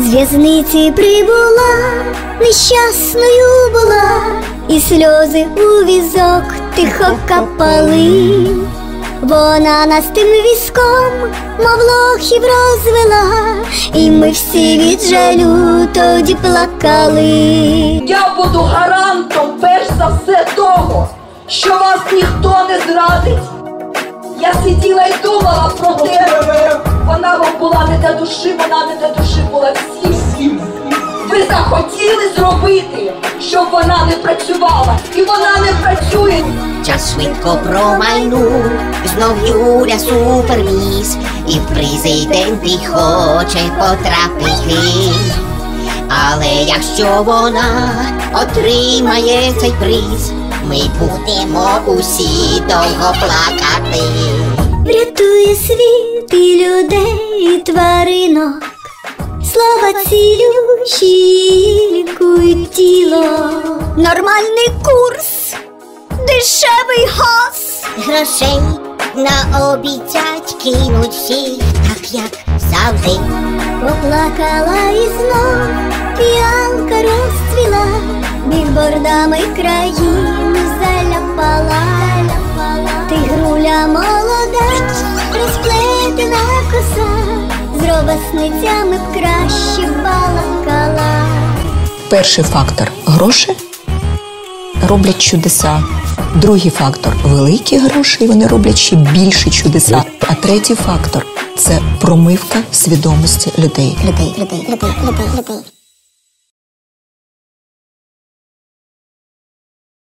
З в'язниці прибула, нещасною була, і сльози у візок тихо капали. Вона нас тим візком, мов лохів розвела, і ми всі від жалю тоді плакали. Я буду гарантом перш за все того, що вас ніхто не зрадить. Я сиділа і думала про те, для душі, вона не для душі була всім. Ви захотіли зробити, щоб вона не працювала, і вона не працює. Час швидко промайнув, знов Юля суперміс, і в президенти хоче потрапити. Але якщо вона отримає цей приз, ми будемо усі довго плакати. Врятує світ і людей, і тваринок. Слова цілющі лікують тіло. Нормальний курс, дешевий газ. Грошей наобіцять кинуть всі, так як завжди. Поплакала і знов п'янка розцвіла, бігбордами країну заляпала. З б краще балакала. Перший фактор гроші роблять чудеса. Другий фактор великі гроші, і вони роблять ще більше чудеса. А третій фактор це промивка свідомості людей. Людей, людей, людей, людей, людей.